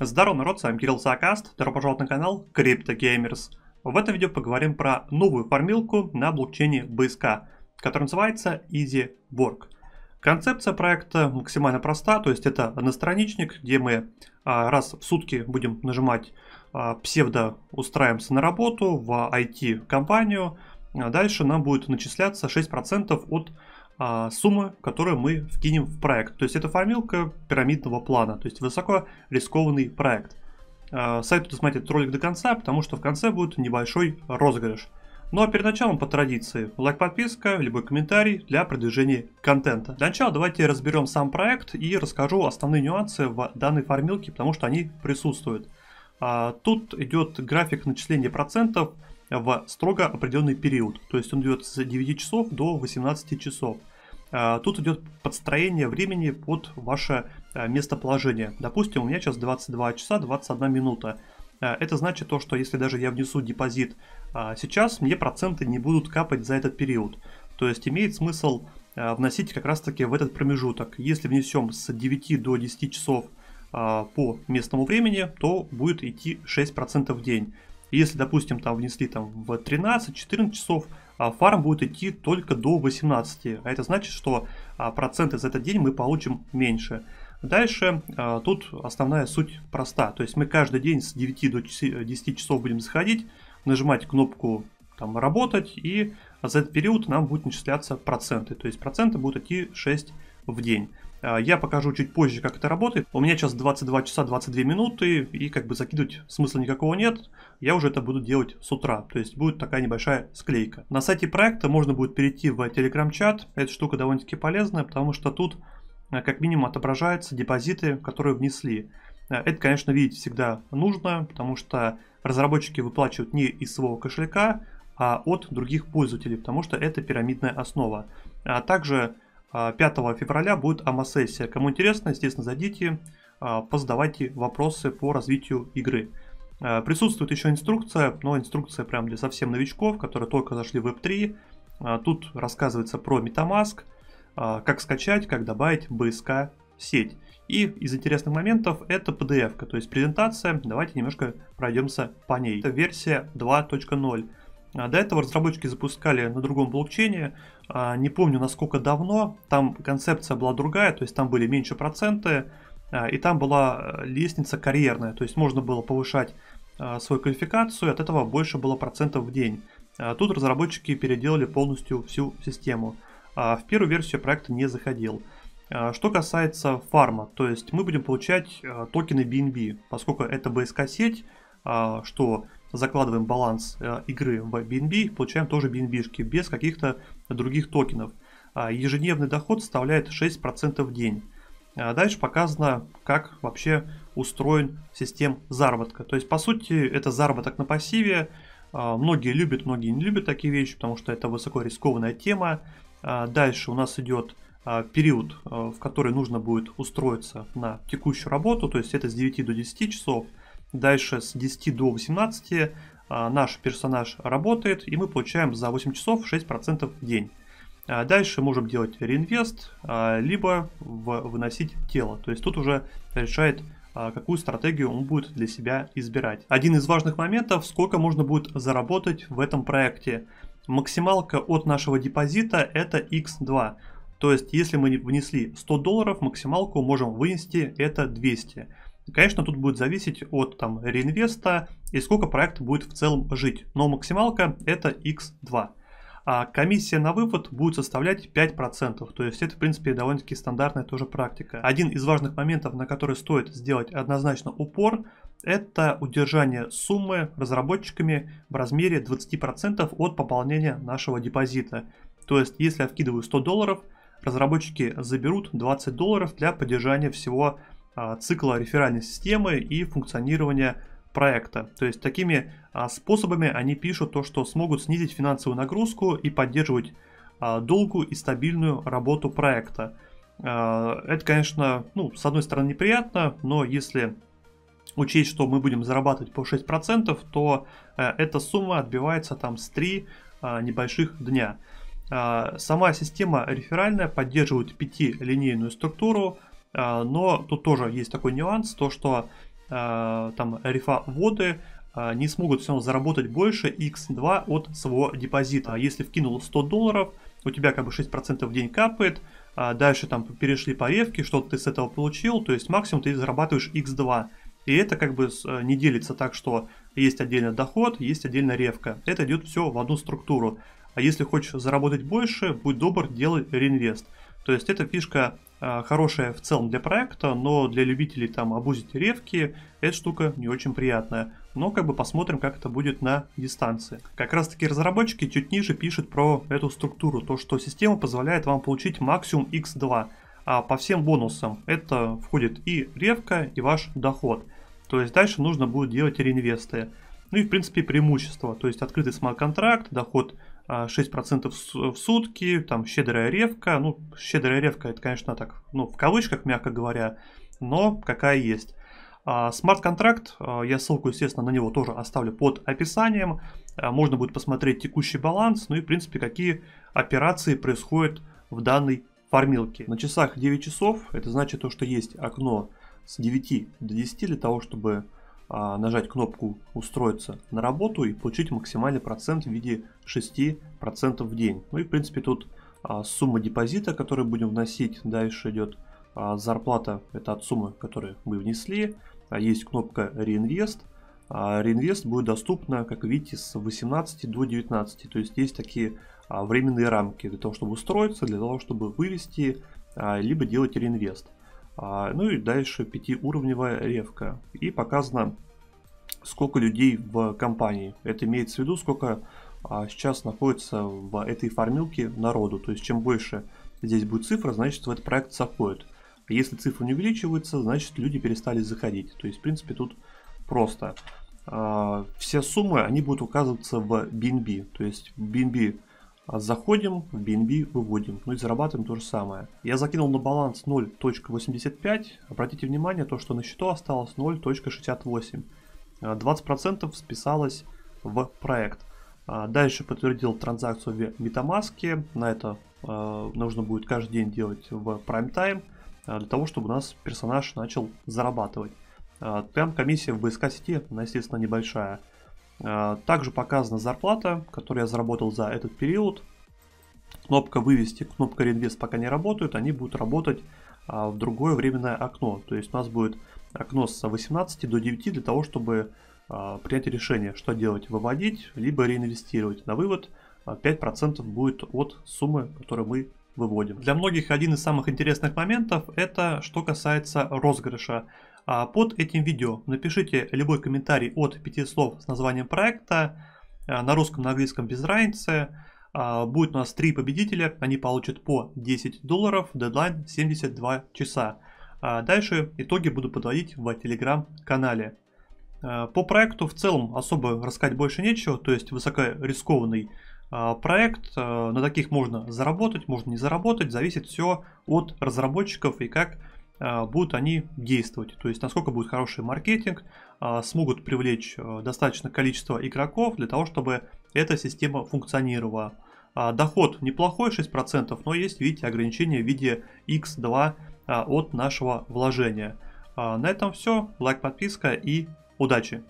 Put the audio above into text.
Здорово, народ, с вами Кирилл Саакаст, добро пожаловать на канал Crypto Gamers. В этом видео поговорим про новую формилку на блокчейне BSK, которая называется EasyBorg. Концепция проекта максимально проста, то есть это одностраничник, где мы а, раз в сутки будем нажимать а, псевдо устраиваемся на работу в IT-компанию, а дальше нам будет начисляться 6% от а, суммы, которую мы вкинем в проект. То есть это формилка пирамидного плана, то есть высоко рискованный проект. А, советую досмотреть ролик до конца, потому что в конце будет небольшой розыгрыш. Ну а перед началом, по традиции, лайк, подписка, любой комментарий для продвижения контента. Для начала давайте разберем сам проект и расскажу основные нюансы в данной формилке, потому что они присутствуют. А, тут идет график начисления процентов в строго определенный период. То есть он идет с 9 часов до 18 часов. А, тут идет подстроение времени под ваше а, местоположение. Допустим, у меня сейчас 22 часа 21 минута. А, это значит то, что если даже я внесу депозит сейчас, мне проценты не будут капать за этот период. То есть имеет смысл вносить как раз таки в этот промежуток. Если внесем с 9 до 10 часов по местному времени, то будет идти 6% в день. Если, допустим, там внесли там в 13-14 часов, а фарм будет идти только до 18. А это значит, что а, проценты за этот день мы получим меньше. Дальше а, тут основная суть проста. То есть мы каждый день с 9 до 10 часов будем заходить, нажимать кнопку там работать, и за этот период нам будут начисляться проценты. То есть проценты будут идти 6 в день. А, я покажу чуть позже, как это работает. У меня сейчас 22 часа 22 минуты, и как бы закидывать смысла никакого нет. Я уже это буду делать с утра, то есть будет такая небольшая склейка. На сайте проекта можно будет перейти в телеграм-чат. Эта штука довольно-таки полезная, потому что тут а, как минимум отображаются депозиты, которые внесли. А, это, конечно, видеть всегда нужно, потому что разработчики выплачивают не из своего кошелька, а от других пользователей, потому что это пирамидная основа. А также 5 февраля будет АМА-сессия. Кому интересно, естественно, зайдите, а, позадавайте вопросы по развитию игры. А, присутствует еще инструкция, но инструкция прям для совсем новичков, которые только зашли в Web3. А, тут рассказывается про MetaMask, как скачать, как добавить BSK сеть. И из интересных моментов это PDF, то есть презентация. Давайте немножко пройдемся по ней. Это версия 2.0. А, до этого разработчики запускали на другом блокчейне, а, не помню насколько давно, там концепция была другая, то есть там были меньше проценты, а, и там была э, лестница карьерная, то есть можно было повышать свою квалификацию, от этого больше было процентов в день. Тут разработчики переделали полностью всю систему. В первую версию проекта не заходил. Что касается фарма, то есть мы будем получать токены BNB, поскольку это BSK-сеть, что закладываем баланс э, игры в BNB, получаем тоже BNB-шки без каких-то других токенов. А ежедневный доход составляет 6% в день. А дальше показано, как вообще устроен систем заработка. То есть, по сути, это заработок на пассиве. А, многие любят, многие не любят такие вещи, потому что это высоко рискованная тема. Дальше у нас идет период, в который нужно будет устроиться на текущую работу, то есть это с 9 до 10 часов – Дальше с 10 до 18 а, наш персонаж работает, и мы получаем за 8 часов 6% в день. А дальше можем делать реинвест, а, либо выносить тело. То есть тут уже решает, какую стратегию он будет для себя избирать. Один из важных моментов, сколько можно будет заработать в этом проекте. Максималка от нашего депозита это x2. То есть если мы внесли 100 долларов, максималку можем вынести это 200. Конечно, тут будет зависеть от там, реинвеста и сколько проект будет в целом жить. Но максималка это x2. А комиссия на вывод будет составлять 5%. То есть это, в принципе, довольно-таки стандартная тоже практика. Один из важных моментов, на который стоит сделать однозначно упор, это удержание суммы разработчиками в размере 20% от пополнения нашего депозита. То есть, если я вкидываю 100 долларов, разработчики заберут 20 долларов для поддержания всего цикла реферальной системы и функционирования проекта. То есть такими а, способами они пишут то, что смогут снизить финансовую нагрузку и поддерживать а, долгую и стабильную работу проекта. Это, конечно, ну, с одной стороны неприятно, но если учесть, что мы будем зарабатывать по 6%, то эта сумма отбивается там с 3 небольших дня. Сама система реферальная поддерживает пятилинейную структуру, а, но тут тоже есть такой нюанс, то что там рефа-воды не смогут все равно заработать больше x2 от своего депозита. Если вкинул 100 долларов, у тебя как бы 6% в день капает, а дальше там перешли по ревке, что-то ты с этого получил, то есть максимум ты зарабатываешь x2. И это как бы э, не делится так, что есть отдельно доход, есть отдельно ревка. Это идет все в одну структуру. А если хочешь заработать больше, будь добр, делай реинвест. То есть эта фишка хорошая в целом для проекта, но для любителей там обузить ревки, эта штука не очень приятная. Но как бы посмотрим, как это будет на дистанции. Как раз таки разработчики чуть ниже пишут про эту структуру, то что система позволяет вам получить максимум x2. А по всем бонусам это входит и ревка, и ваш доход. То есть дальше нужно будет делать реинвесты. Ну и в принципе преимущество, то есть открытый смарт-контракт, доход 6% а, в сутки, там щедрая ревка, ну щедрая ревка это конечно так, ну в кавычках мягко говоря, но какая есть. А, смарт-контракт, а, я ссылку, естественно, на него тоже оставлю под описанием. Можно будет посмотреть текущий баланс, ну и, в принципе, какие операции происходят в данной фармилке. На часах 9 часов, это значит то, что есть окно с 9 до 10 для того, чтобы нажать кнопку «Устроиться на работу» и получить максимальный процент в виде 6% в день. Ну и в принципе тут а, сумма депозита, который будем вносить, дальше идет а, зарплата, это от суммы, которую мы внесли, а есть кнопка «Реинвест», а реинвест будет доступно, как видите, с 18 до 19. То есть есть такие а, временные рамки для того, чтобы устроиться, для того, чтобы вывести, а, либо делать реинвест. А, ну и дальше пятиуровневая ревка. И показано, сколько людей в компании. Это имеется в виду, сколько а, сейчас находится в этой фармилке народу. То есть чем больше здесь будет цифра, значит в этот проект заходит. Если цифра не увеличивается, значит люди перестали заходить. То есть в принципе тут просто. А, все суммы, они будут указываться в BNB. То есть BNB заходим, в BNB выводим, ну и зарабатываем то же самое. Я закинул на баланс 0.85, обратите внимание, то что на счету осталось 0.68. 20% а списалось в проект. А дальше подтвердил транзакцию в MetaMask, на это нужно будет каждый день делать в Prime Time, для того, чтобы у нас персонаж начал зарабатывать. Там комиссия в BSK сети, естественно, небольшая. А, также показана зарплата, которую я заработал за этот период. Кнопка «Вывести», кнопка «Реинвест» пока не работают, они будут работать а, в другое временное окно. То есть у нас будет окно с 18 до 9 для того, чтобы а, принять решение, что делать, выводить, либо реинвестировать. На вывод 5% будет от суммы, которую мы выводим. Для многих один из самых интересных моментов это что касается розыгрыша. А под этим видео напишите любой комментарий от 5 слов с названием проекта, а, на русском, на английском без разницы. А, будет у нас 3 победителя, они получат по 10 долларов, дедлайн 72 часа. Дальше итоги буду подводить в телеграм-канале. По проекту в целом особо рассказать больше нечего, то есть высокорискованный проект, на таких можно заработать, можно не заработать, зависит все от разработчиков и как а, будут они действовать. То есть насколько будет хороший маркетинг, а, смогут привлечь а, достаточное количество игроков для того, чтобы эта система функционировала. Доход неплохой, 6%, но есть, видите, ограничение в виде x2 от нашего вложения. На этом все. Лайк, подписка и удачи!